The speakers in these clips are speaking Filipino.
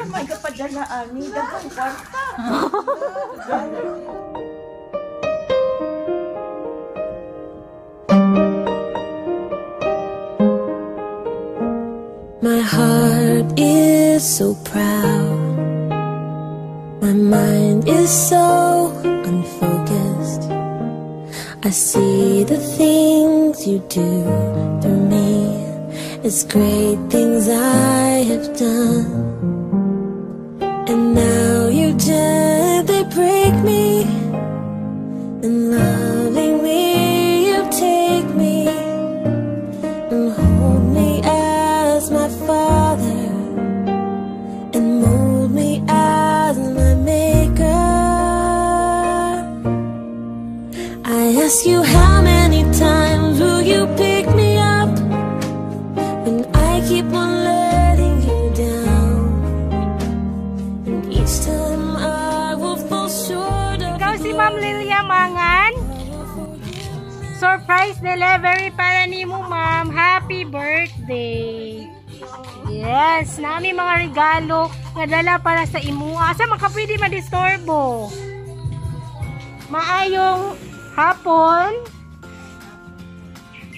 Kinsa may kapadala ani daghang kwarta. My heart is so proud. My mind is so unfocused. I see the things you do through me. It's great things I have done. And now you gently break me. And lovingly you take me and hold me as my father and mold me as my maker. I ask you how delivery para ni mo, Ma'am. Happy birthday. Yes, nami mga regalo nga dala para sa imo. Asa man ka pwede madistorbo? Maayong hapon.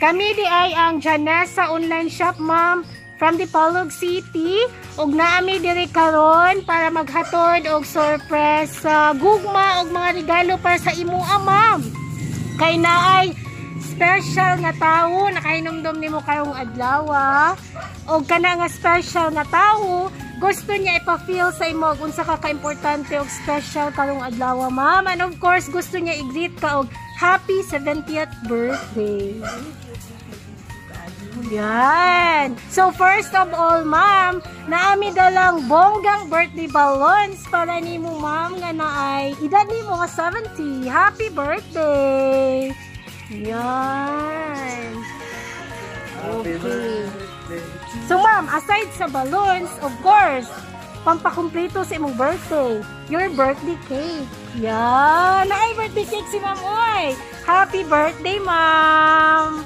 Kami di ay ang Janessa online shop, ma'am, from the Palog City. Ug naami diri karon para maghatod og surprise sa gugma og mga regalo para sa imo, ah, ma'am. Kay naay special nga tawo nakahinomdom nimo karong adlaw. Og kana nga special nga tawo gusto niya ipa-feel sa imo kung unsa ka ka-importante og special karong adlaw, ma'am. And of course, gusto niya i-greet ka og happy 70th birthday. Yan. So first of all, ma'am, naami dalang bonggang birthday balloons para nimo, ma'am, nga naay edad nimo nga 70. Happy birthday. Yan. Okay. So ma'am, aside sa balloons, of course, pampakumpleto sa imong birthday, your birthday cake. Yan. Naay birthday cake si ma'am, oy. Happy birthday, ma'am.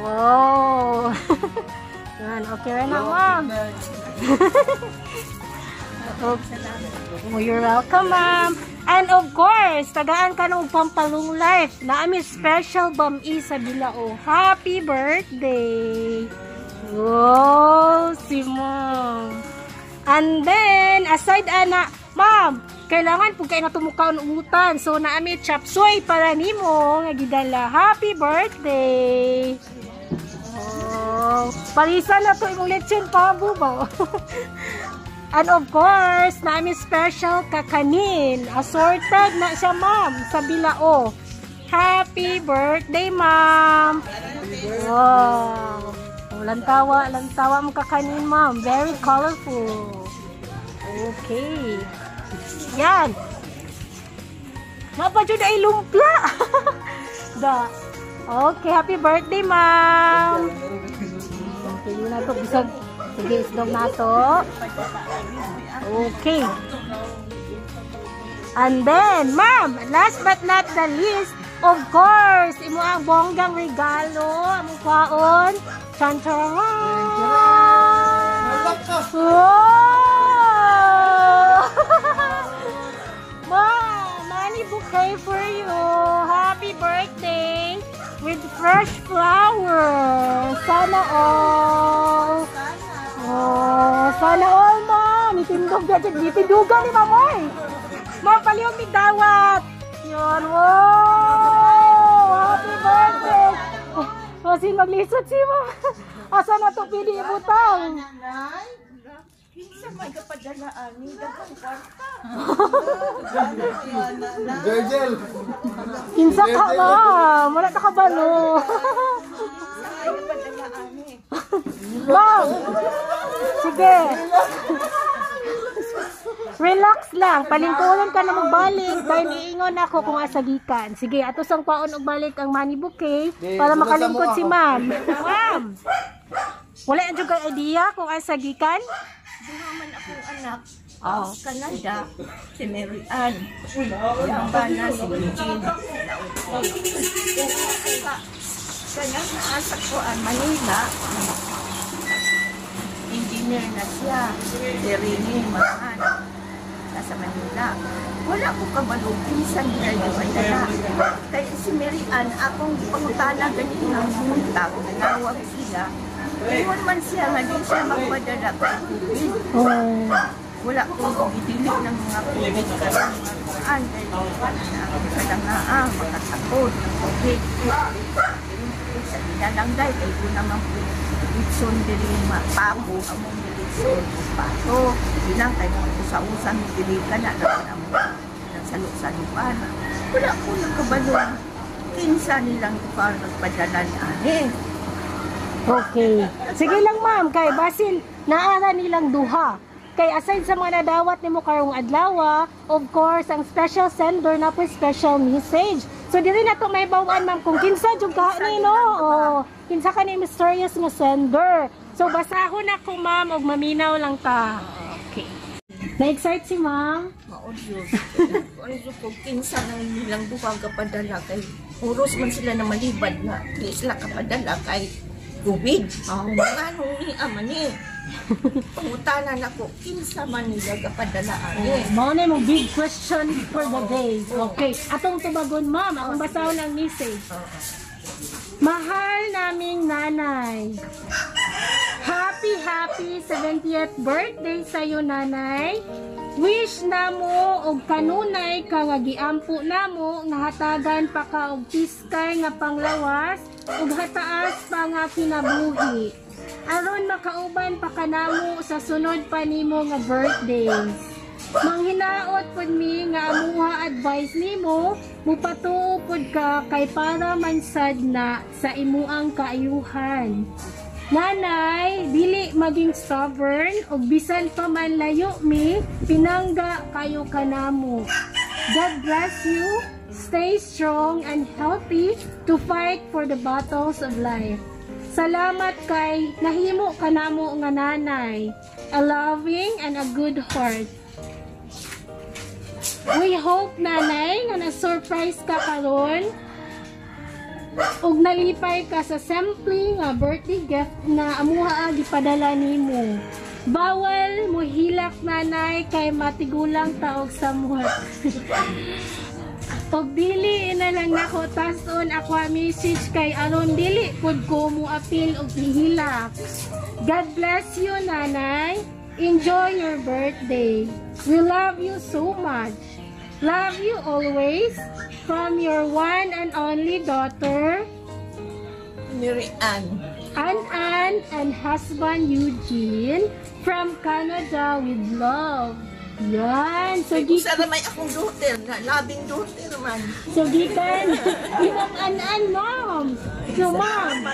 Wow. Yan, okay rin na, ma'am. Oh, you're welcome, ma'am. And of course, tagaan ka ng pampalong life na aming special bami sa Bilao. Happy birthday! Wow, si ma'am. And then, aside ana, ma'am, kailangan po kayo natumukaon umutan. So, naami chapsoy para nimo nga gidala. Happy birthday! Oh, palisan na to imong lechon pabo ba? And of course, namin special kakanin. Assorted na siya, ma'am, sa Bilao. Happy birthday, ma'am! Wow! Oh, lantawa, lantawa mo kakanin, ma'am. Very colorful. Okay. Yan. Napadyo na lumpia. da. Okay, happy birthday, ma'am. Okay, yun na to. Bisag, sige, islog na to. Okay. And then, ma'am, last but not the least, of course, imo ang bonggang regalo, ang kwaon. Chan Wow! Ma'am, money bouquet for you. Happy birthday with fresh flowers. Sana all. Oh, sana all, ma'am. Itindog dyan. Itindugan ni mamoy. Ma'am, palihog ni dawat. Yun, wow! Happy birthday! Oh, sin maglisod si ma'am. Asa na to pili ibutang? Kinsa may kapadala ani daghang kwarta. Virgil! Kinsa ka ma'am? Wala na kabalo. May kapadala Ma'am! Sige. Relax lang. Palingkuran ka na magbalik dahil iingon ako kung asagikan. Sige, ato sang paon og balik ang money bouquet para makalingkod si ma'am. Ma'am! Wala ang juga idea kung asagikan? Duhaman akong anak. Oh, Canada, si Mary Ann. Yung bana si Eugene. Kanya naasa ko ang Manila. Hindi engineer na siya. Si Rini Mahan. Nasa Manila. Wala ko kabalo, pinsan nila yung madala. Kaya si Mary Ann, akong pangutana ganito ng buntag, nanawag sila. Iwan man siya nga di siya magpadala COVID. Oh. Wala ko gidilig ng mga COVID karon ang kada nga ah, makasakot ng COVID. Sa dinalangday, kay ko naman po Litson diri mapabo among litson pato bilang kay mo usa-usa mi dili ka na naman among ng salo-saluan wala ko nakabalo kinsa nilang ipar nagpadala ni ani Okay. Sige lang ma'am, kay basin naara nilang duha. Kay aside sa mga nadawat nimo karong adlaw, of course, ang special sender na po special message. So dili na to may bawan ma'am kung kinsa jud ka ni no. Oh, kinsa ka ni mysterious nga sender. So basahon ako ma'am og maminaw lang ta. Okay. Na-excite si ma'am? maudyo maudyo ko kinsa nang nilang duha kapadala kay uros man sila na malibad na di sila kapadala kay COVID. Oh, nung ni ama ni. Pangutanan ako, kinsa man nila kapadala ani. Mao na yung big question for the day. Okay. Atong tubagon ma'am, akong basahon ang message. Mahal naming nanay. Happy, happy 70th birthday sa'yo, nanay. Wish na mo og kanunay ka nga giampo namo nga hatagan pa ka og piskay nga panglawas ug hataas pa nga kinabuhi. Aron makauban pa kanamo sa sunod pa nimo nga birthdays. Manghinaot pod mi nga amuha advice nimo, mupatuo pod ka kay para man sad na sa imuang kaayuhan. Nanay, dili maging stubborn ug bisan pa man layo mi, pinangga kayo kanamo. God bless you. Stay strong and healthy to fight for the battles of life. Salamat kay nahimo kanamo nga nanay. A loving and a good heart. We hope nanay nga na-surprise ka karon ug nalipay ka sa simple nga birthday gift na amuha gipadala nimo. Bawal mo hilak nanay kay matigulang taog sa muhat. Dili na lang nako tason ako message kay aron dili pud ko mo apil og hihilak. God bless you nanay. Enjoy your birthday. We love you so much. Love you always from your one and only daughter, Mary Ann. Ann Ann and husband Eugene from Canada with love. Yan. So, Kung gi sana may akong daughter, na labing daughter man. so gikan. Imong Ann, ma'am. So, ma'am.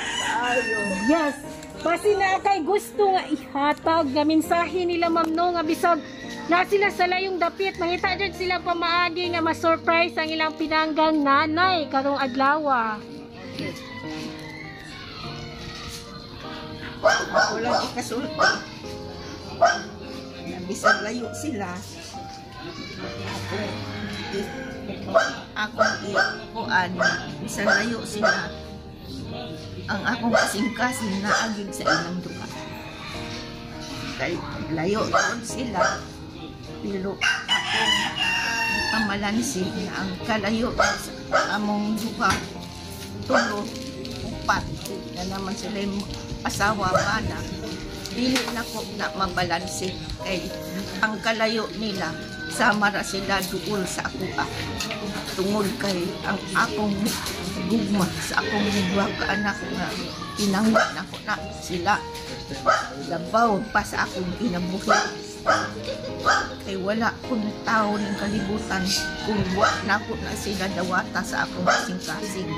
Yes. Basi na kay gusto nga ihatag nga mensahe nila ma'am no nga bisag na sila sa layong dapit mangita jud sila pamaagi nga ma-surprise ang ilang pinanggang nanay karong adlaw. Ako lang ikasulti. Na bisag layo sila. Ako, ako ikuan, bisag layo sila. Ang akong kasing-kasing naagig sa ilang duka. Kay layo doon sila. Pero ako pamalansi na ang kalayo sa among duka tulo upat na naman sila yung asawa bana dili na ko na mabalanse kay ang kalayo nila sama ra sila duol sa ako ah. tungod kay ang akong gugma sa akong duwa ka anak nga pinangwa na ko na sila. Labaw pa sa akong kinabuhi. Kay wala kung tao ng kalibutan kung wa na ko na sila dawata sa akong kasing-kasing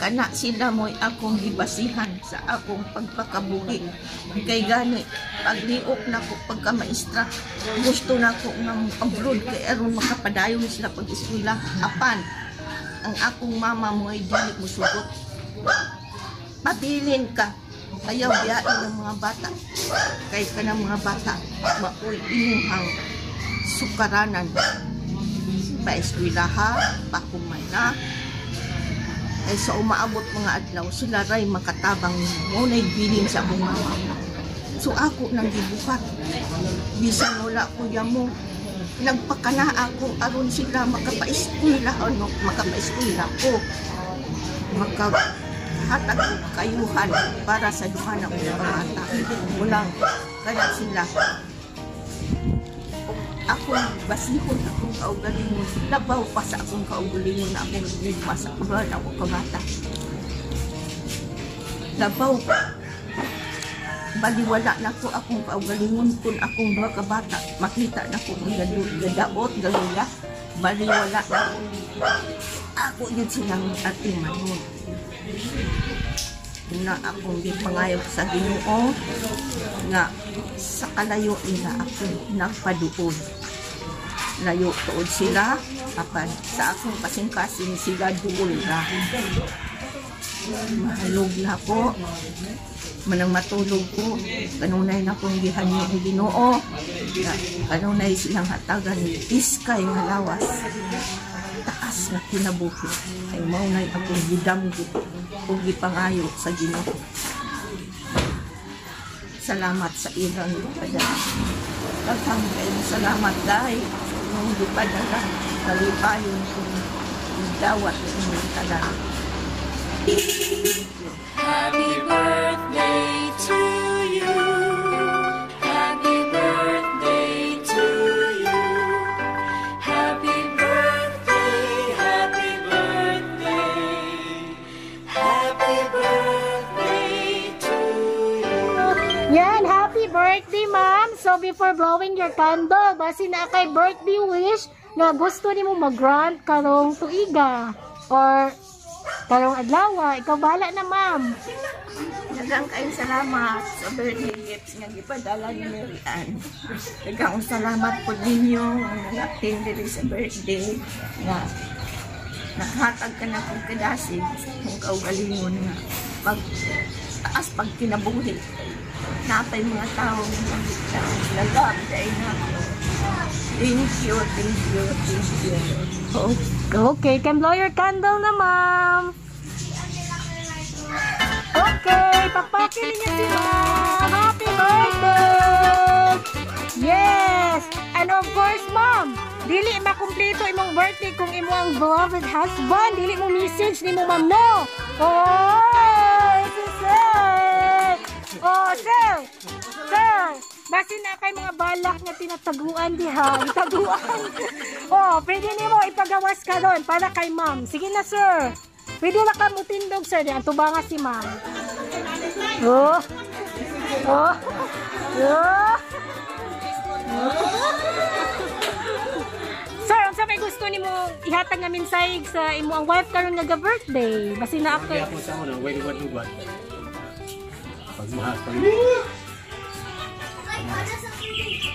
kana sila mo'y akong gibasihan sa akong pagpakabuhi. Kay gani, pagliok na ko pagka maestra, gusto na ko ng abroad kay aron makapadayon sila pag eskwela. Apan, ang akong mama mo ay dili mo sugot. Pabilin ka, ayaw biyain ng mga bata. Kay ka ng mga bata, maoy inuhang sukaranan. Pa-eskwelaha, pakumay na, ay sa umaabot mga adlaw sila ray makatabang mo na bilin sa akong mama So ako nang gibuhat. Bisan wala kuya mo. Nagpakala ako aron sila makapaeskwela ano, makapaeskwela ko. Ko kayuhan para sa duha ng mga bata. Walang kaya sila ako basihon akong kaugalingon labaw pa sa akong kaugalingon na akong nagligma sa kuran ako kabata. Labaw baliwala na ko akong kaugalingon kung akong mga kabata. Makita na ko ang gadaot galuya. Baliwala na ko. Ako yun silang ating manon na akong gipangayog sa Ginoo nga sa kalayo nila ako nagpaduod layo tuod sila. Apan sa akong kasing-kasing sila duol ra mahalog na ko manang matulog ko kanunay na kong gihanyo ang Ginoo. Kanunay silang hatagan. Iskay nga lawas. Taas na kinabuhi. Ay maunay akong gidamgo. O gipangayo sa Ginoo. Salamat sa ilang padala Daghang kayong salamat dahil nung gipadala kalipayon kong dawat ng talan Happy birthday to you. Happy birthday to you. Happy birthday, happy birthday. Happy birthday to you. Yan, happy birthday, ma'am. So, before blowing your candle, basi na kay birthday wish na gusto ni mo mag-grant karong tuiga or karong adlaw. Ikaw bala na, ma'am. Daghang kayong salamat sa birthday gifts nga gipadala ni Mary Ann. Daghang salamat po ninyo ang nag-attend sa birthday nga nakahatag ka na kong kadasig kung kaugalingon nga pag taas pag kinabuhi. Napay mga tao nga lagab dahil na Thank you, thank you, thank you. Okay, can blow your candle na, ma'am. Okay, pakpakin niyo si ma'am. Happy birthday! Yes! And of course, ma'am, dili makumpleto imong birthday kung imo ang beloved husband. Dili mo message ni mo, ma'am, no? Balak nga tinataguan diha. Itaguan. oh, pwede nimo ipagawas ka doon para kay ma'am. Sige na, sir. Pwede na ka mutindog, sir. Ang tubanga si ma'am. Oh. Oh. Oh. Sir, unsa may gusto nimo ihatag nga mensahe sa imo ang wife karon nga birthday? Basi na ako. Kaya po sa una, way lugad-lugad. Pagmahal pa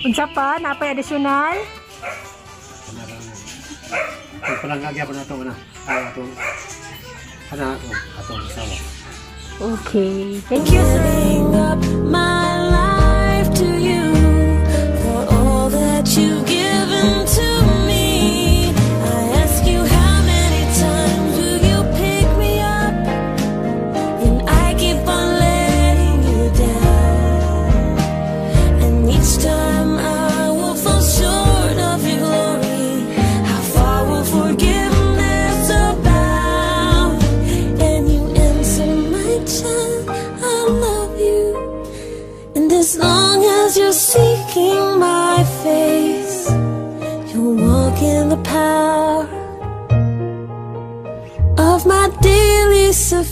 Unsa pa napay additional? Kung palang gagya pa na ito, na. Ay, ito. Ano ako? Atong asawa. Okay. Thank you, sir. Giving up my life to you for all that you've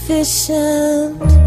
sufficient.